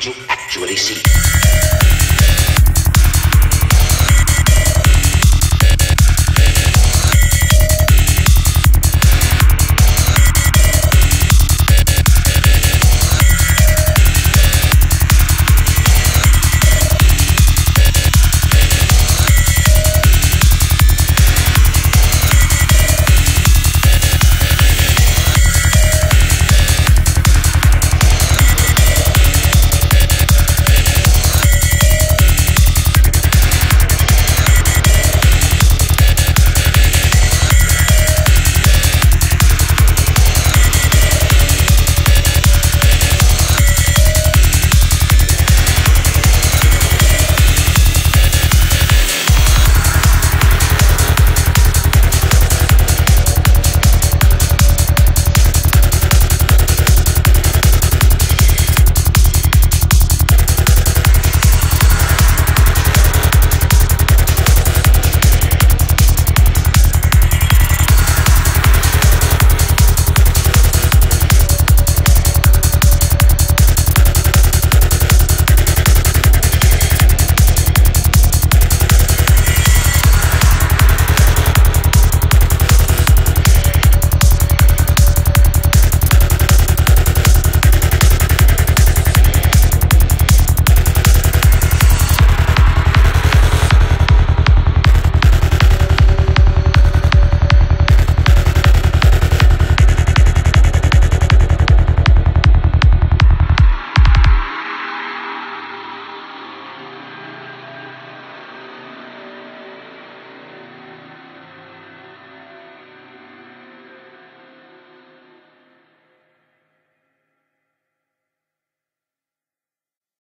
Did you actually see?